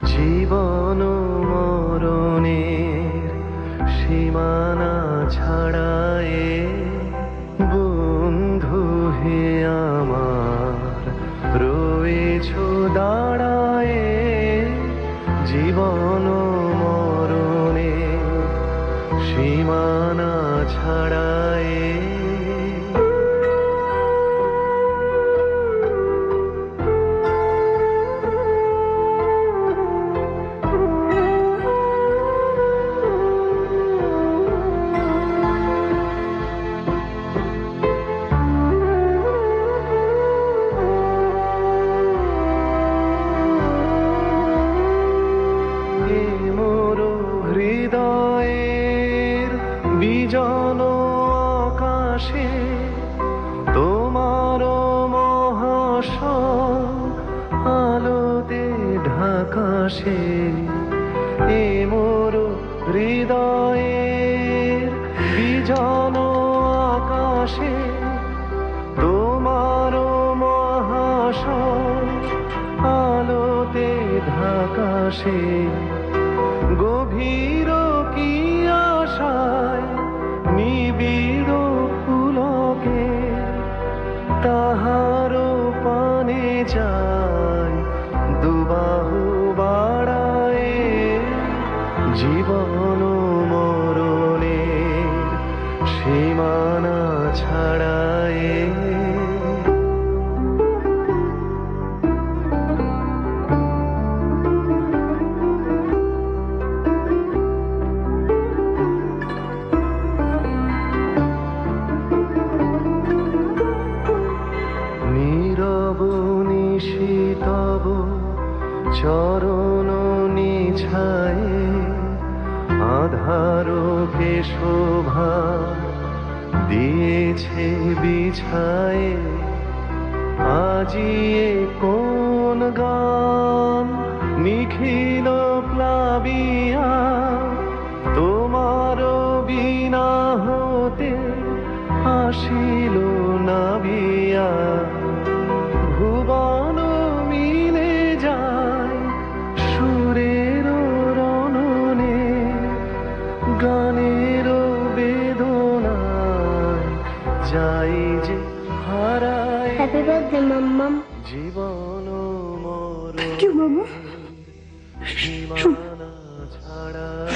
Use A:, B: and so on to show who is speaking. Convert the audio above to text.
A: জীবন মরণের সীমানা ছাড়ায় বন্ধু হে আমার। রয়েছ দাঁড়ায় জীবন মরণের সীমানা ছাড়ায় আলোতে ঢাকাশে এ মোর হৃদয়ের বিজন আকাশে তোমার মহাশয় আলোতে ঢাকাশে গভীর কি আশায় নিবিড় পুলকে তাহারও পানে যায় জীবন মরণের সীমানা ছাড়ায় চরণ নিছায়ে আধারকে শোভা দিয়েছে বিছায়ে। আজিয়ে কোন গান? নিখিল প্লাবিয়া তোমার বিনা হতে আসিল নাবিয়া। ভুবন যাই যে হারাই
B: হ্যাপি বার্থডে মাম্মাম
A: জীবন মর
C: কি মামা
A: ছাড়ায়